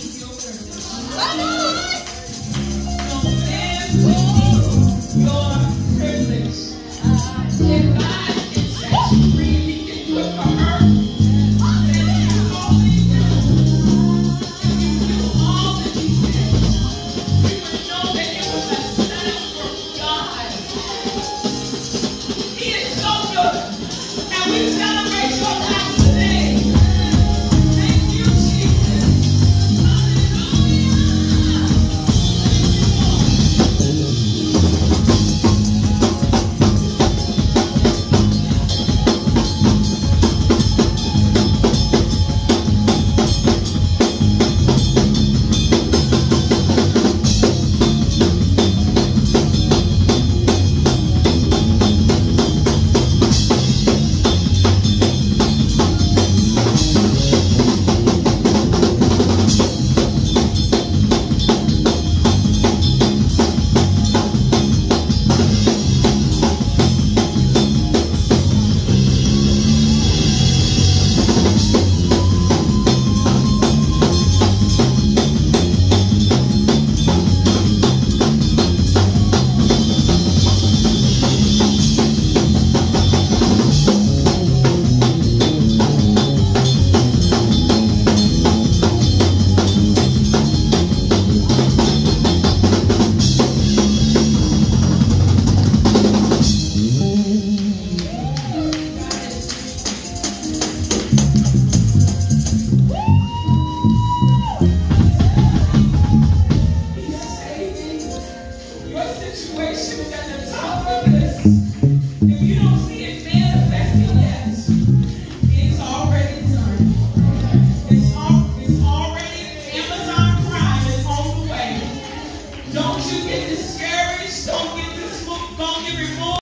Valeu!